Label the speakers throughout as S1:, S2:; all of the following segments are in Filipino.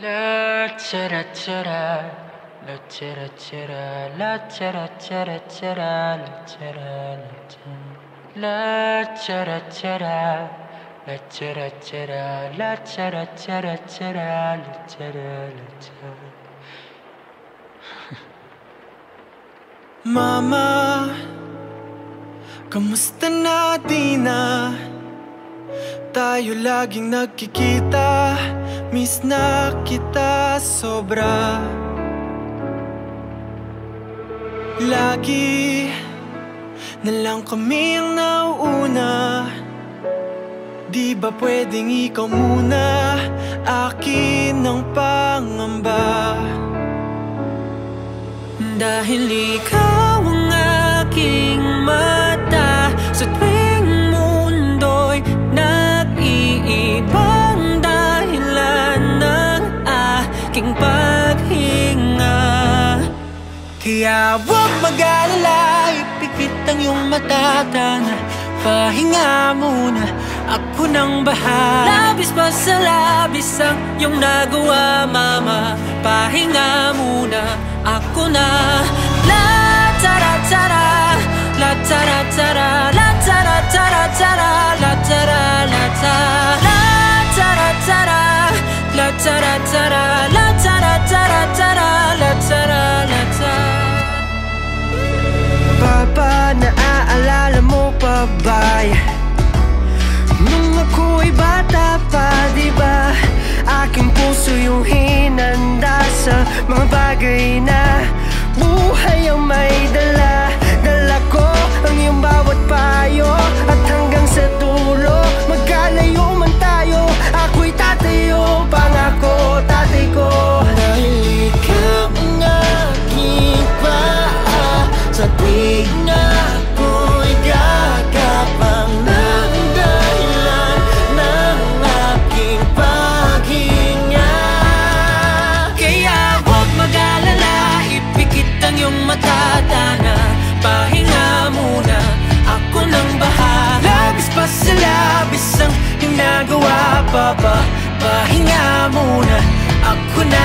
S1: La chara chara, la chara chara, la chara chara chara, la chara la chara chara, la chara chara, la chara chara chara, la chara la chara.
S2: Mama, kamusta na di na? Tayo laging nagkikita Miss na kita sobra. Lagi na lang kami ang nauuna Di ba pwedeng ikaw muna? Akin ang pangamba. Dahil ikaw ang aking mata Kaya huwag mag-alala, ipikit ang iyong matatana. Pahinga muna, ako nang bahala. Labis pa sa labis ang iyong nagawa, mama. Pahinga muna, ako na. La tara tara, la tara tara. La ba? Nung ako'y bata pa, di ba? Aking puso yung hinanda sa mga bagay na Buhay ang may dala Dala ko ang iyong bawat payo At hanggang sa dulo Magkalayo man tayo Ako'y tatayo Pangako, tatay ko Dahil ikaw ang aking paa Sa tuwing Papa Pahinga muna, ako na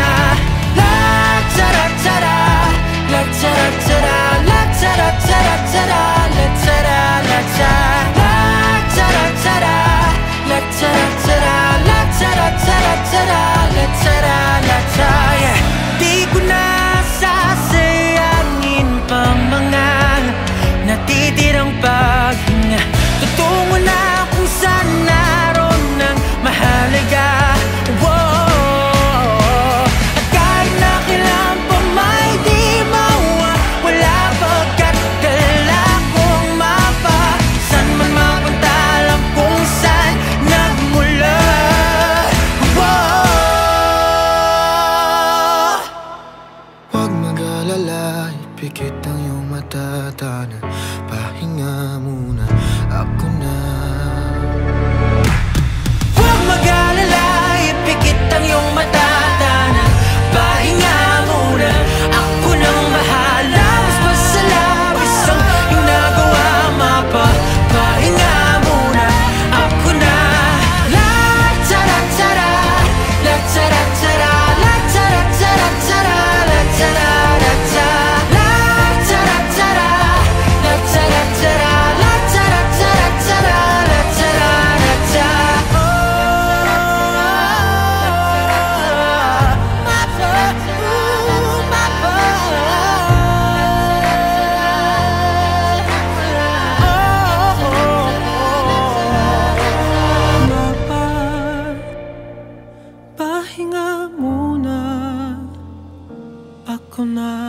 S2: Pahinga muna. Ako na